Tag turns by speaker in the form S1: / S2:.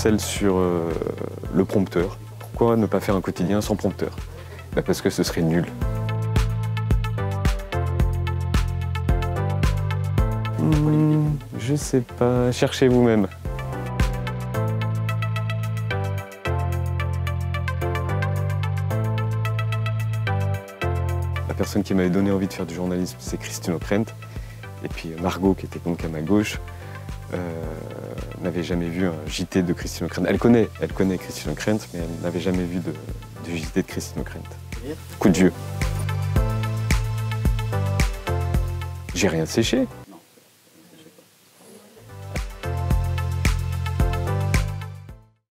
S1: celle sur euh, le prompteur. Pourquoi ne pas faire un quotidien sans prompteur? Bah, Parce que ce serait nul. Hmm, je sais pas, cherchez vous-même. La personne qui m'avait donné envie de faire du journalisme, c'est Christine O'Krent. Et puis Margot, qui était donc à ma gauche, euh, n'avait jamais vu un JT de Christine O'Krent. Elle connaît, elle connaît Christine O'Krent, mais elle n'avait jamais vu de, de JT de Christine O'Krent. Coup de vieux. J'ai rien séché.